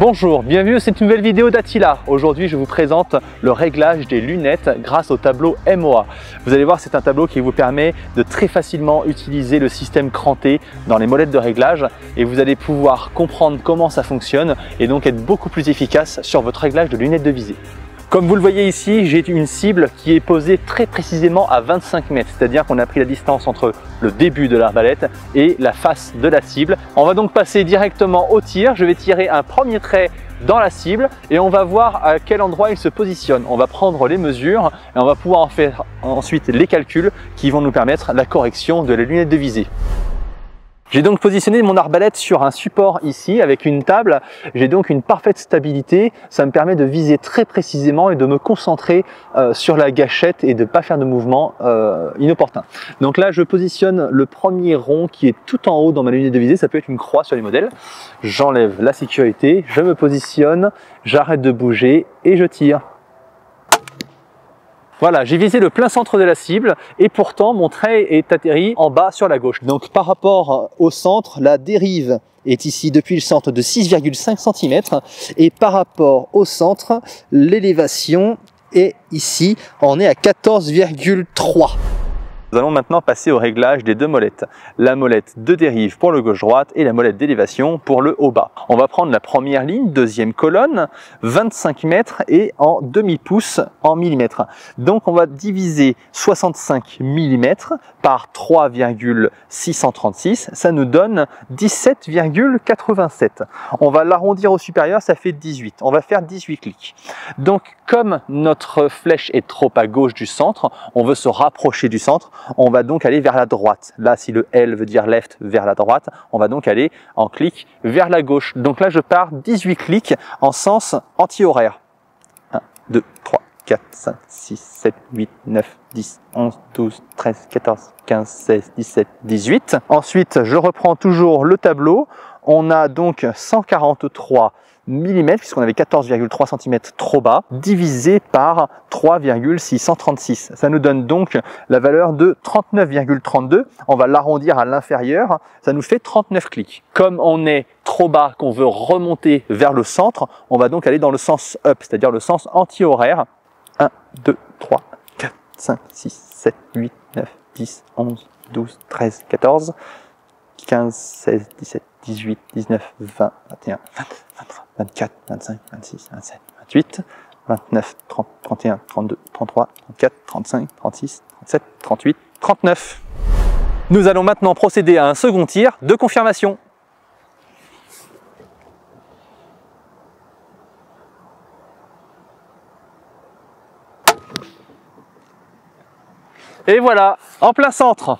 Bonjour, bienvenue dans cette nouvelle vidéo d'Attila. Aujourd'hui, je vous présente le réglage des lunettes grâce au tableau MOA. Vous allez voir, c'est un tableau qui vous permet de très facilement utiliser le système cranté dans les molettes de réglage et vous allez pouvoir comprendre comment ça fonctionne et donc être beaucoup plus efficace sur votre réglage de lunettes de visée. Comme vous le voyez ici, j'ai une cible qui est posée très précisément à 25 mètres, c'est-à-dire qu'on a pris la distance entre le début de l'arbalète et la face de la cible. On va donc passer directement au tir. Je vais tirer un premier trait dans la cible et on va voir à quel endroit il se positionne. On va prendre les mesures et on va pouvoir en faire ensuite les calculs qui vont nous permettre la correction de la lunette de visée. J'ai donc positionné mon arbalète sur un support ici avec une table. J'ai donc une parfaite stabilité. Ça me permet de viser très précisément et de me concentrer euh, sur la gâchette et de ne pas faire de mouvements euh, inopportuns. Donc là, je positionne le premier rond qui est tout en haut dans ma lunette de visée. Ça peut être une croix sur les modèles. J'enlève la sécurité, je me positionne, j'arrête de bouger et je tire. Voilà, j'ai visé le plein centre de la cible et pourtant mon trait est atterri en bas sur la gauche. Donc par rapport au centre, la dérive est ici depuis le centre de 6,5 cm et par rapport au centre, l'élévation est ici, on est à 14,3 nous allons maintenant passer au réglage des deux molettes. La molette de dérive pour le gauche-droite et la molette d'élévation pour le haut-bas. On va prendre la première ligne, deuxième colonne, 25 mètres et en demi-pouce en millimètres. Donc on va diviser 65 mm par 3,636, ça nous donne 17,87. On va l'arrondir au supérieur, ça fait 18. On va faire 18 clics. Donc comme notre flèche est trop à gauche du centre, on veut se rapprocher du centre, on va donc aller vers la droite. Là, si le L veut dire left, vers la droite, on va donc aller en clic vers la gauche. Donc là, je pars 18 clics en sens anti-horaire. 1, 2, 3, 4, 5, 6, 7, 8, 9, 10, 11, 12, 13, 14, 15, 16, 17, 18. Ensuite, je reprends toujours le tableau. On a donc 143 mm, puisqu'on avait 14,3 cm trop bas, divisé par 3,636. Ça nous donne donc la valeur de 39,32. On va l'arrondir à l'inférieur, ça nous fait 39 clics. Comme on est trop bas, qu'on veut remonter vers le centre, on va donc aller dans le sens up, c'est-à-dire le sens anti-horaire. 1, 2, 3, 4, 5, 6, 7, 8, 9, 10, 11, 12, 13, 14, 15, 16, 17, 18, 19, 20, 21, 23, 24, 25, 26, 27, 28, 29, 30, 31, 32, 33, 34, 35, 36, 37, 38, 39. Nous allons maintenant procéder à un second tir de confirmation. Et voilà, en plein centre.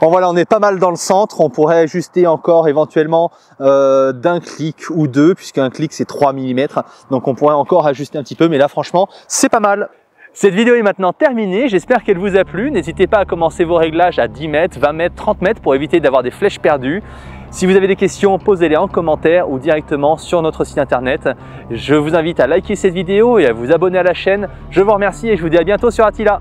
Bon voilà, on est pas mal dans le centre, on pourrait ajuster encore éventuellement euh, d'un clic ou deux, puisqu'un clic c'est 3 mm, donc on pourrait encore ajuster un petit peu, mais là franchement c'est pas mal. Cette vidéo est maintenant terminée, j'espère qu'elle vous a plu. N'hésitez pas à commencer vos réglages à 10 mètres, 20 mètres, 30 mètres pour éviter d'avoir des flèches perdues. Si vous avez des questions, posez-les en commentaire ou directement sur notre site internet. Je vous invite à liker cette vidéo et à vous abonner à la chaîne. Je vous remercie et je vous dis à bientôt sur Attila.